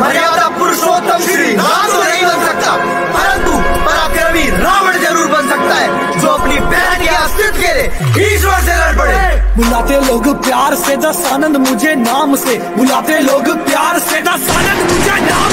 मर्यादा पुरुषोत्तम श्री राम तो नहीं बन सकता। परंतु पराक्रमी रावण ज़रूर बन सकता है, जो अपनी बहन के अस्तित्व के लिए ईश्वर से लड़ पड़े। बुलाते लोग प्यार से दस आनंद मुझे नाम से। बुलाते लोग प्यार से दस आनंद मुझे नाम